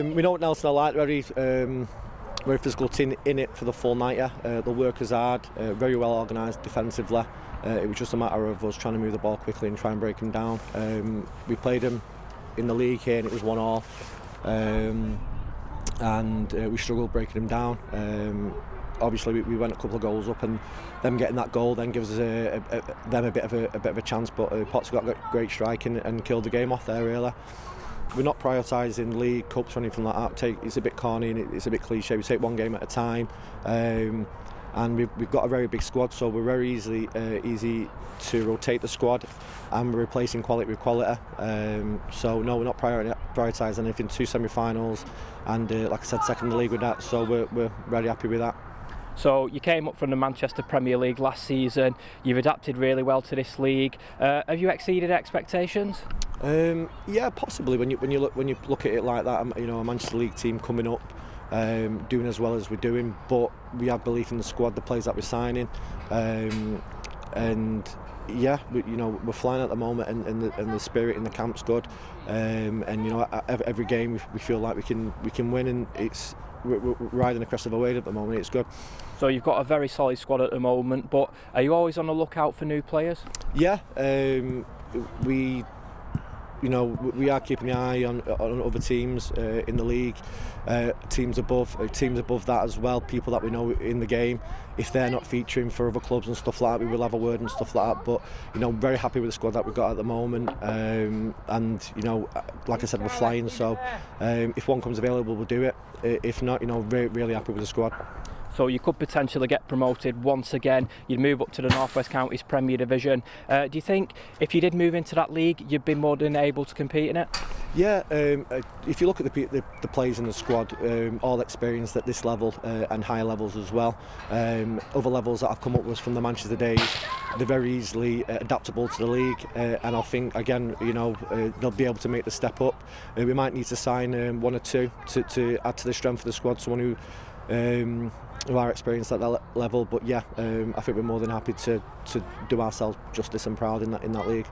We know what Nelson are like, very, um, very physical team in it for the full nighter. Uh, the work is hard, uh, very well organised defensively. Uh, it was just a matter of us trying to move the ball quickly and try and break them down. Um, we played them in the league here and it was one all. Um, and uh, we struggled breaking them down. Um, obviously, we, we, went a couple of goals up, and them getting that goal then gives us a, a, a, them a bit of a, a, bit of a chance. But uh, Potts got a great strike and, and killed the game off there really. We're not prioritising league cups or anything like that. Take, it's a bit corny and it's a bit cliche. We take one game at a time. Um, and we've, we've got a very big squad so we're very easily uh, easy to rotate the squad and we're replacing quality with quality um, so no we're not prioritising anything two semi-finals and uh, like I said second in the league with that so we're, we're very happy with that so you came up from the Manchester Premier League last season you've adapted really well to this league uh, have you exceeded expectations um, yeah possibly when you when you look when you look at it like that you know a Manchester League team coming up um, doing as well as we're doing. But we have belief in the squad, the players that we're signing, um, and yeah, we, you know we're flying at the moment, and, and, the, and the spirit in the camp's good. Um, and you know every, game we, we feel like we can we can win, and it's we're, we're riding across the wave at the moment. It's good. So you've got a very solid squad at the moment, but are you always on the lookout for new players? Yeah, um, we you know, we are keeping an eye on, on other teams uh, in the league, uh, teams above, uh, teams above that as well, people that we know in the game. If they're not featuring for other clubs and stuff like that, we will have a word and stuff like that. But you know, very happy with the squad that we've got at the moment, um, and you know, like I said, we're flying. So um, if one comes available, we'll do it. Uh, if not, you know, re really happy with the squad. So you could potentially get promoted once again. You'd move up to the Northwest Counties Premier Division. Uh, do you think if you did move into that league, you'd be more than able to compete in it? Yeah, um, uh, if you look at the, the, the players in the squad, um, all experienced at this level uh, and higher levels as well. Um, other levels that I've come up with from the Manchester days, they're very easily uh, adaptable to the league, uh, and I think again, you know, uh, they'll be able to make the step up. Uh, we might need to sign um, one or two to, to add to the strength of the squad, someone who um, of our experience at that level. But yeah, um, I think we're more than happy to, to do ourselves justice and proud in that, in that league.